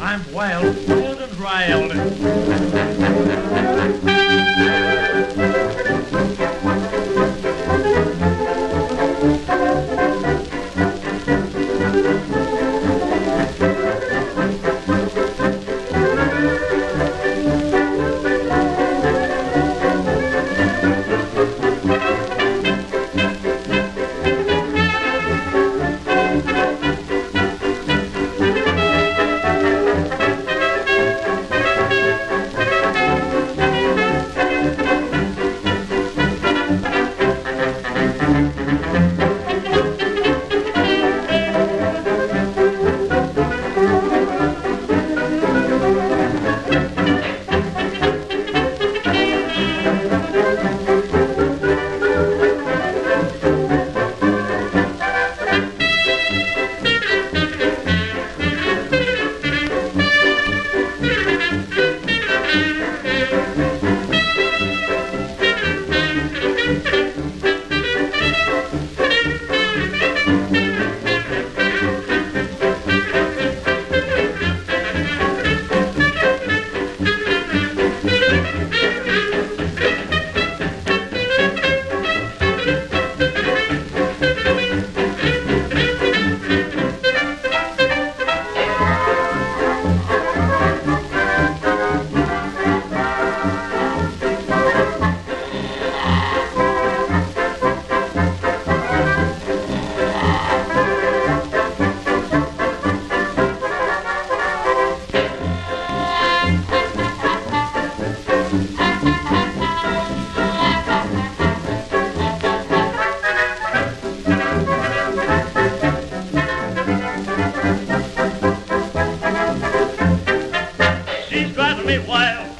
I'm wild, wild and riled.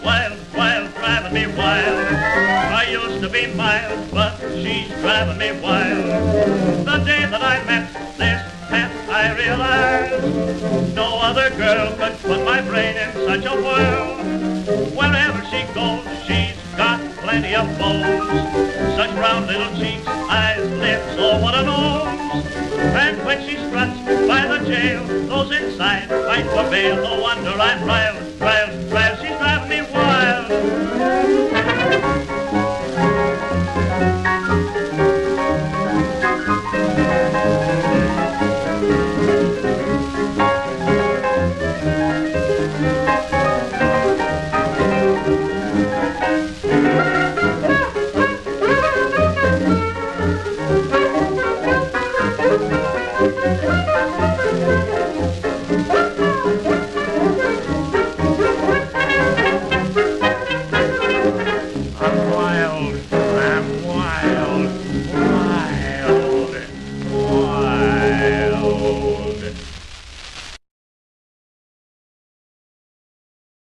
Wild, wild, driving me wild. I used to be mild, but she's driving me wild. The day that I met this pet, I realized no other girl could put my brain in such a whirl. Wherever she goes, she's got plenty of bones. Such round little cheeks, eyes, lips, oh what a nose. And when she struts by the jail, those inside fight for bail. No wonder I'm riled, riled, riled. and wild.